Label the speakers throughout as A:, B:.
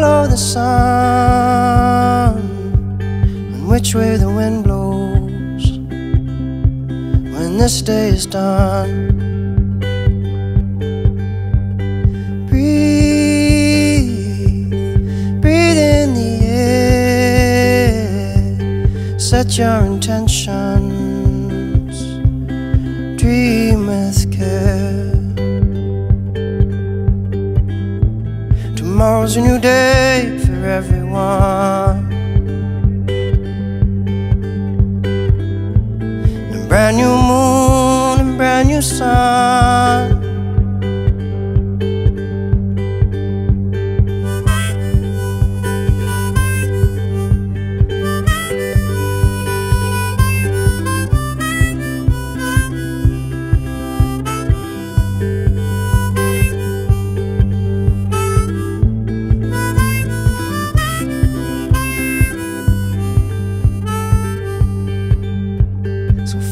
A: follow the sun, and which way the wind blows when this day is done. Breathe, breathe in the air, set your intentions, Tomorrow's a new day for everyone. A brand new moon and brand new sun.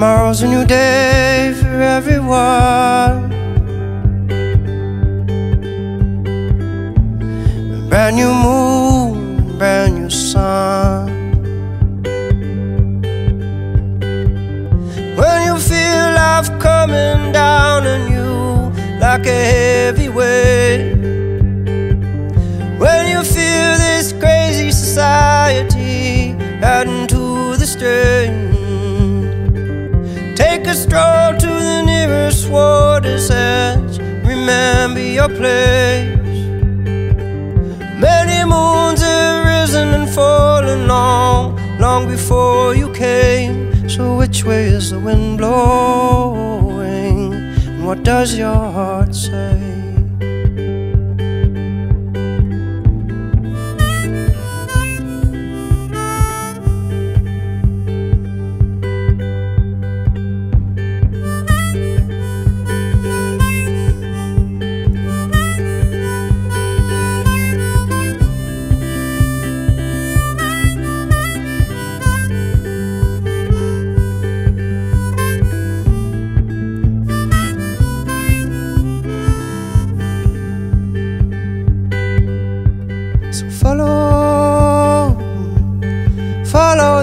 A: Tomorrow's a new day for everyone. A brand new moon, brand new sun. When you feel life coming down on you like a heavy weight. When you feel this crazy society adding to the strain. A stroll to the nearest water's edge. Remember your place. Many moons have risen and fallen long, long before you came. So, which way is the wind blowing? And what does your heart say?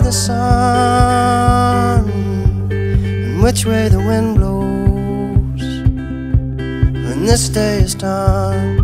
A: The sun, and which way the wind blows when this day is done.